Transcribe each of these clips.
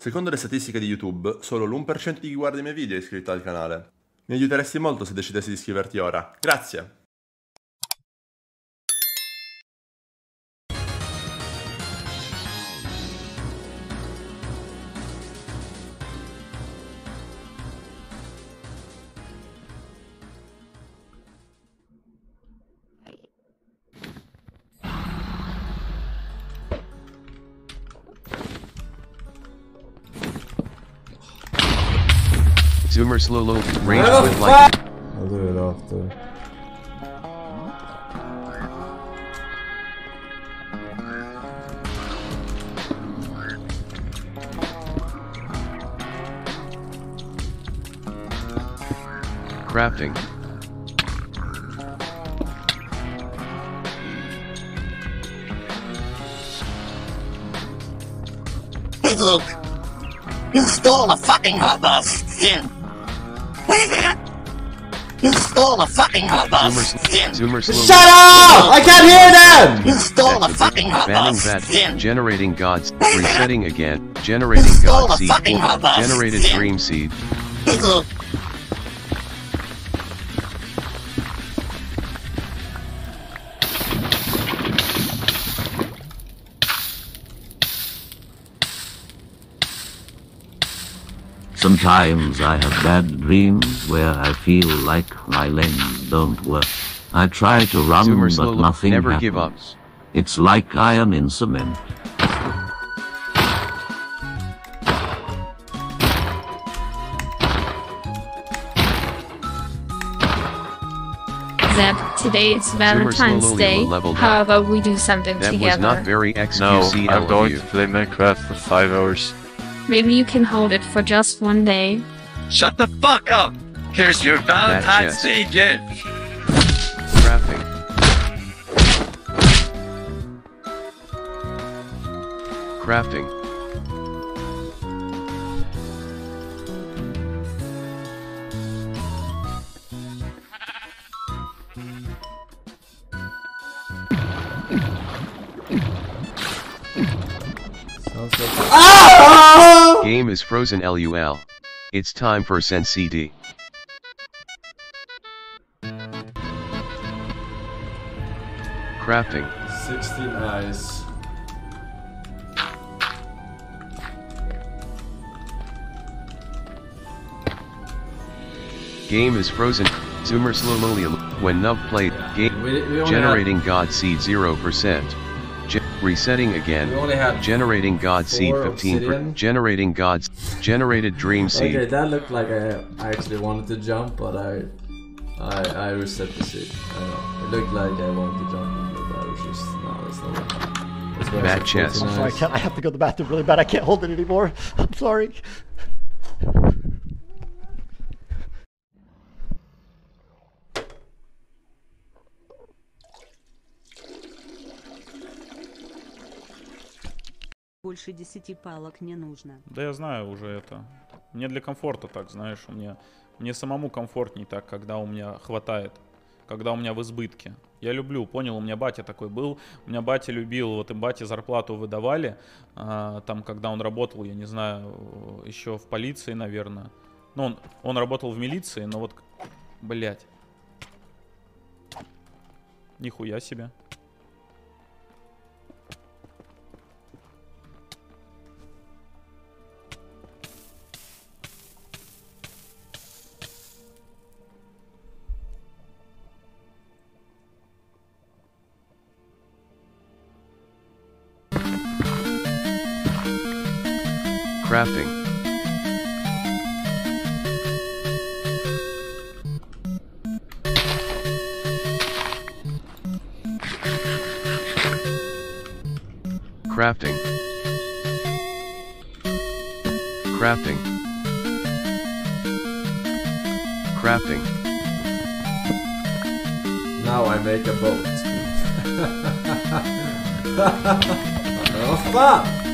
Secondo le statistiche di YouTube, solo l'1% di chi guarda i miei video è iscritto al canale. Mi aiuteresti molto se decidessi di iscriverti ora. Grazie! Zoomer slow low range with like I'll do it after. crafting. Hey, Luke. You stole a fucking hobo skin. You stole a fucking hobo Zoomer skin. Zoomer slow Shut up! I can't hear them! You stole a fucking hobo skin. Generating gods. Resetting again. Generating gods, god a seed. fucking hobo Generated dream seed. Sometimes I have bad dreams where I feel like my legs don't work. I try to run, Zoomer but slow nothing Never happens. give up. It's like I am in cement. Zeb, today is Valentine's slowly Day. will level up. However, we do something That was together. not very No, XQCL I'm of going you. to play Minecraft for five hours. Maybe you can hold it for just one day. Shut the fuck up! Here's your Valentine's chest. Day gift! Crafting. Crafting. Sounds like. Ah! Game is frozen LUL. It's time for Sen CD. Crafting. 16 eyes. Game is frozen. Zoomer slowly when Nub played. Game We, we generating God seed 0%. Ge- resetting Had, we again. only had. Generating God seed 15. obsidian. generating God's generated dream seed. Okay, that looked like I, I actually wanted to jump, but I I I reset the seat. I know. It looked like I wanted to jump, but I was just no, that's not what happened. That's I Bad said chest. 14 Sorry, I, can't, I have to go to the bathroom really bad. I can't hold it anymore. I'm sorry. Больше десяти палок не нужно. Да я знаю уже это. Мне для комфорта так, знаешь, у меня мне самому комфортней так, когда у меня хватает, когда у меня в избытке. Я люблю, понял, у меня батя такой был, у меня батя любил, вот им батя зарплату выдавали, а, там, когда он работал, я не знаю, еще в полиции, наверное. Ну, он, он работал в милиции, но вот, блять. Нихуя себе. Crafting. Crafting. Crafting. Crafting. Now I make a boat. oh fuck!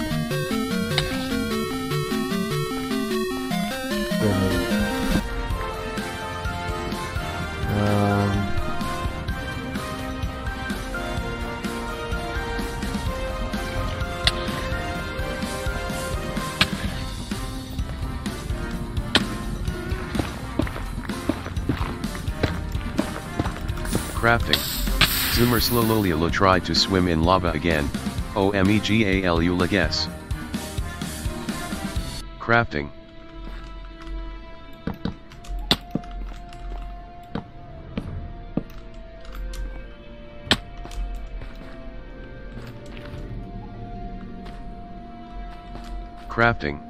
grenade. Um, crafting. Zoomers Lololiola tried to swim in lava again, O-M-E-G-A-L-U-L-A-G-S. Crafting. Crafting.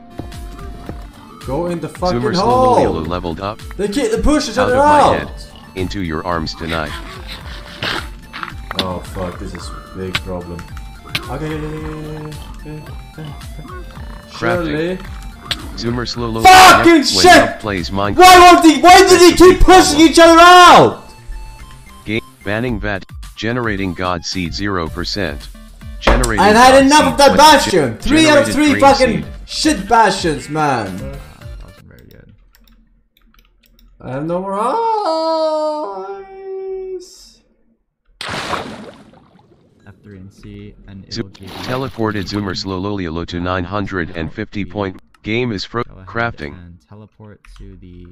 Go in the fucking Zoomer hole! Slololiolo leveled up. They keep they push each Out other of my out! head. Into your arms tonight. Oh fuck, this is a big problem. Okay, okay. Surely. Zoomer Slololiolo Fucking shit! Plays Minecraft. Why won't they? Why did they keep pushing each other out? Game banning VAT generating God Seed 0%. Generating I've had God enough of that when bastion! ge- Three out of three fucking Seed. shit bastions, man! That wasn't very good. I have no more eyes! F3 and C, and Zo- it'll give you teleported Zoomer Slololiolo to 950 point. Game is fro crafting. and teleport to the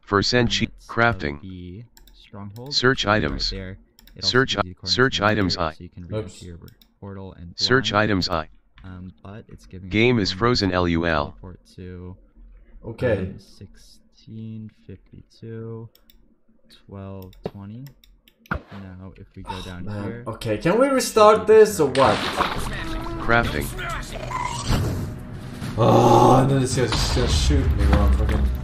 For Senchi crafting. the stronghold. Search Right items. there. It also Search gives i- you the search coordinates items I. So you can read Oops. into your portal and Search items I. Um, but it's giving Game is frozen LUL. Teleport to Okay. um, 16, 52, 12, 20. Now, if we go down Man, here, Okay, can we restart this or what? Crafting. Oh, and then it's gonna, gonna shoot me while I'm fucking.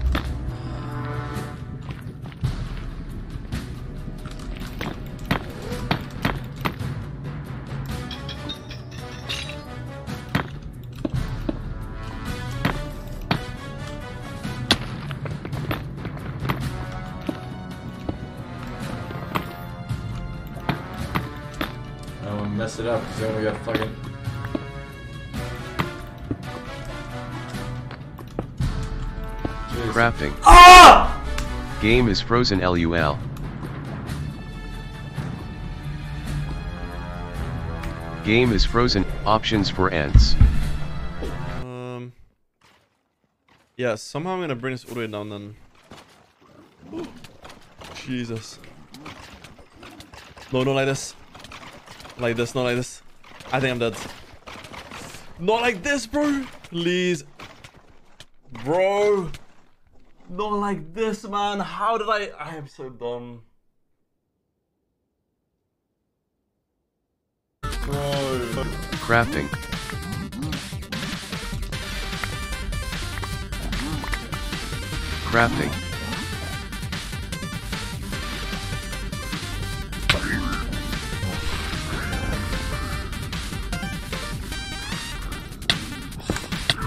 Mess it up because then we got fucking. Jeez. Crafting. Ah! Game is frozen LUL. Game is frozen. Options for ends. Um. Yeah, somehow I'm gonna bring this all the way down then. Jesus. No, not like this. Like this, not like this. I think I'm dead. Not like this, bro! Please. Bro! Not like this, man. How did I. I am so dumb. Bro. Crafting. Crafting.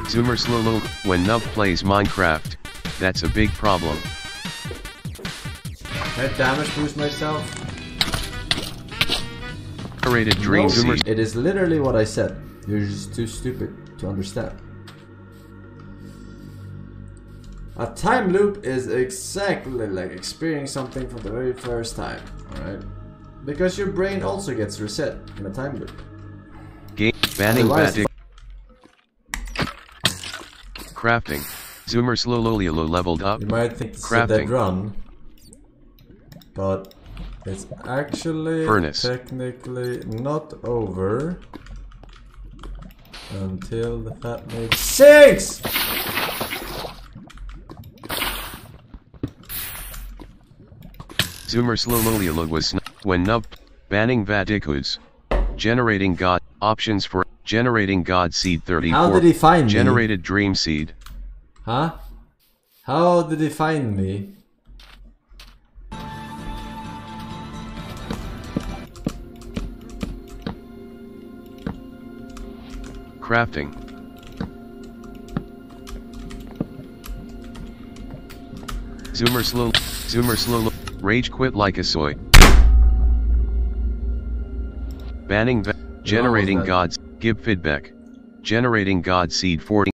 Zoomer Slolo, when Nub plays Minecraft, that's a big problem. Can I damage boost myself? Created Dream No, Zoomer It is literally what I said. You're just too stupid to understand. A time loop is exactly like experiencing something for the very first time, alright? Because your brain also gets reset in a time loop. Game banning Batic. Crafting. Zoomer Slololiolo leveled up. You might think this is a dead Crafting. run, but it's actually Furnace. technically not over until the fat makes six. Zoomer Slololiolo was when Nub banning Vatikus. Generating God options for generating God Seed 34. How did he find me? Generated Dream Seed. Huh? How did he find me? Crafting. Zoomer slow. Zoomer slow. Rage quit like a soy. Banning generating gods. Give feedback. Generating God seed 40.